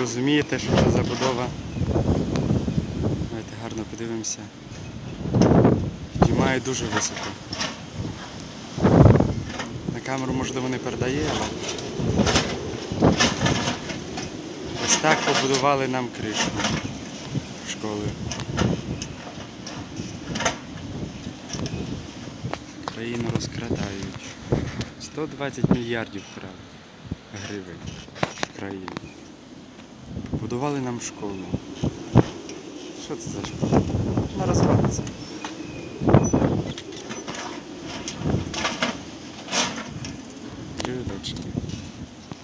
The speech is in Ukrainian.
розумієте, що це забудова. Давайте гарно подивимося. Знімає дуже високо. На камеру можливо не передає, але ось так побудували нам кришу школи. Країну розкрадають. 120 мільярдів гривень в країні. Побудували нам школу. Що це за школа? На розвалиться. Три рочки.